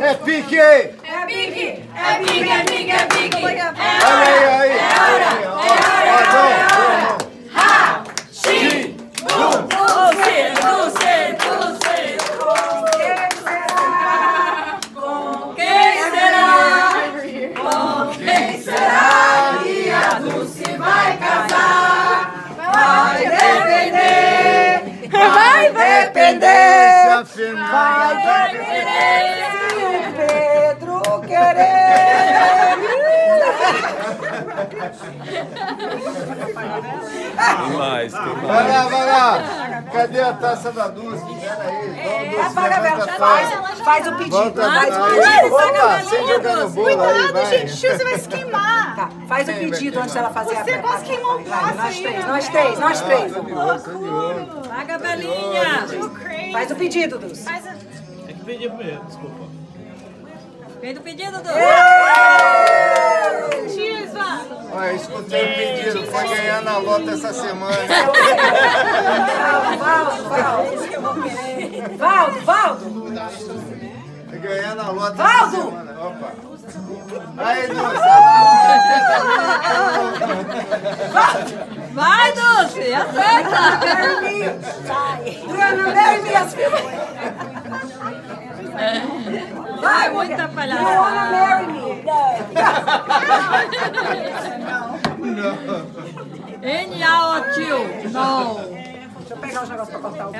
É pique! É pique, é pique, é pique, é pique. Olha aí, aí. Depender. Se afirmar. Vai depender. Pedro querer. Tem mais, tem mais. Vai lá, vai lá. Cadê a taça da Dulce? Pera aí. Dom, Dulce, Apaga a vela, faz, faz o pedido. Volta Faz o pedido. Opa, sem jogar no bolo Cuidado, vai. gente, você vai se queimar. Tá, faz o pedido antes dela fazer a Você quase queimou o Vai, vai, braço Nós três, nós três, nós três. Olho. Paga a. Faz o pedido, Dulce. Faz a... É que pedi primeiro, desculpa. Fez o pedido do... Cheers, Vá. Olha, escutei o pedido, foi ganhar na lota essa semana. Valdo, Valdo. Valdo, Valdo. Foi ganhar na lota Valdo! essa semana. Opa. Aí, Dulce. Vai, Dulce, acerta. Juliana, Mary, minhas filhas. Vai, muita palhaçada. Mary, me. N.A.O. tio. Não. Deixa eu pegar o negócio pra cortar o